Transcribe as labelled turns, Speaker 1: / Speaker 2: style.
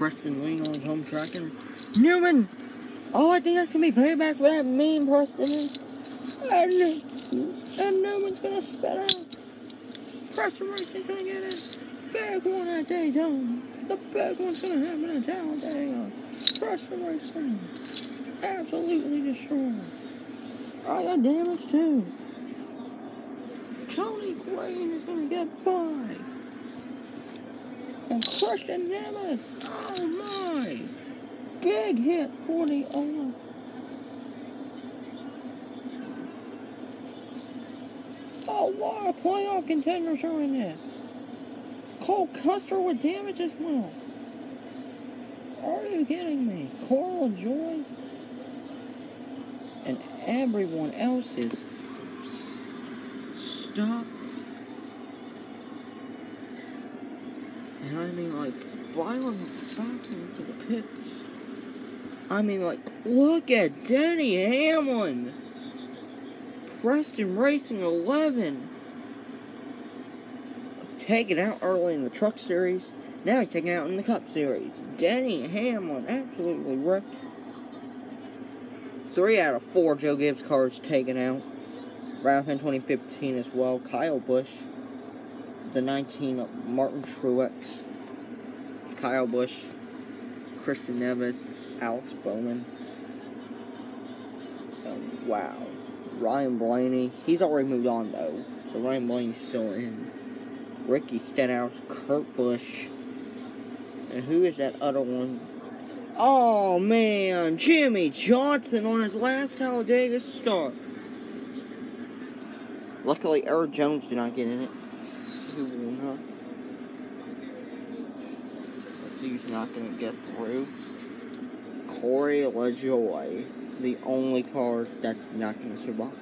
Speaker 1: Preston Lee on his home tracking. Newman! Oh, I think that's gonna be payback for that mean Preston. And, and Newman's gonna spit out. Preston Racing's gonna get it. Big one at Daytona. The big one's gonna happen in town day. Preston Racing. Absolutely destroyed. I got damage too. Tony Green is gonna get by. And Christian Nemes. Oh my. Big hit for the owner. Oh, a lot of playoff contenders are in this. Cole Custer with damage as well. Are you kidding me? Corey LaJoie and everyone else is stopped. And I mean, like, Byron back into the pits. I mean, like, look at Denny Hamlin. Preston Racing 11. Taken out early in the Truck Series. Now he's taken out in the Cup Series. Denny Hamlin absolutely wrecked. Three out of four Joe Gibbs cars taken out. Ralph in 2015 as well. Kyle Busch. The 19 Martin Truex. Kyle Busch. Christian Nemes. Alex Bowman. Um, wow. Ryan Blaney. He's already moved on though. So Ryan Blaney's still in. Ricky Stenhouse. Kurt Busch. And who is that other one? Oh man, Jimmie Johnson on his last Talladega start. Luckily, Erik Jones did not get in it. Let's see who's not going to get through. Corey LaJoie, the only car that's not going to survive.